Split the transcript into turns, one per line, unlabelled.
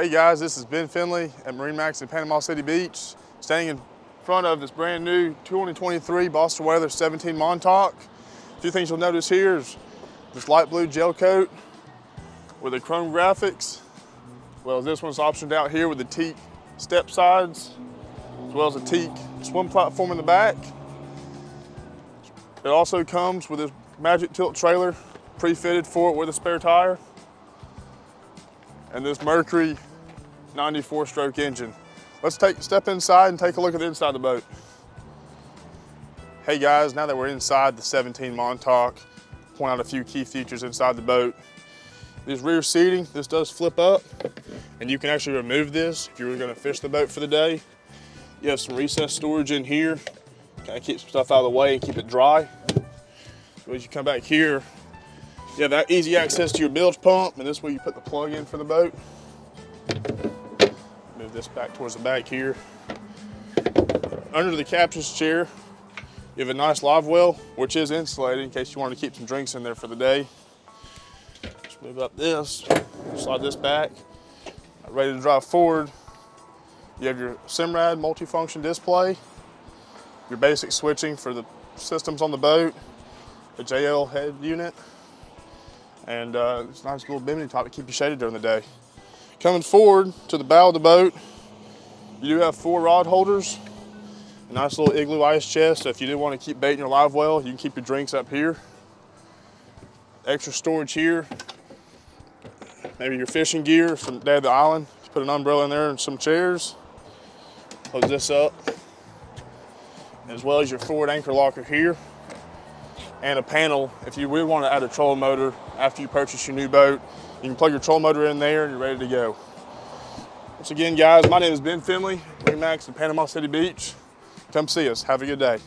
Hey guys, this is Ben Finley at MarineMax in Panama City Beach, standing in front of this brand new 2023 Boston Whaler 17 Montauk. A few things you'll notice here is this light blue gel coat with the chrome graphics, well as this one's optioned out here with the teak step sides, as well as a teak swim platform in the back. It also comes with this Magic Tilt trailer pre-fitted for it with a spare tire and this Mercury 94 stroke engine. Let's take step inside and take a look at the inside of the boat. Hey guys, now that we're inside the 17 Montauk, point out a few key features inside the boat. This rear seating, this does flip up and you can actually remove this if you were gonna fish the boat for the day. You have some recessed storage in here, kind of keep some stuff out of the way and keep it dry. So as you come back here, you have that easy access to your bilge pump and this is where you put the plug in for the boat. Move this back towards the back here. Under the captain's chair, you have a nice live well, which is insulated in case you want to keep some drinks in there for the day. Just move up this, slide this back. Ready to drive forward. You have your Simrad multifunction display, your basic switching for the systems on the boat, a JL head unit, and uh, it's a nice little bimini top to keep you shaded during the day. Coming forward to the bow of the boat, you do have four rod holders, a nice little igloo ice chest. So if you do want to keep baiting your live well, you can keep your drinks up here. Extra storage here. Maybe your fishing gear from of the island. Put an umbrella in there and some chairs. Close this up. As well as your forward anchor locker here. And a panel, if you really want to add a trolling motor after you purchase your new boat, you can plug your trolling motor in there and you're ready to go. Once again, guys, my name is Ben Finley, MarineMax in Panama City Beach. Come see us. Have a good day.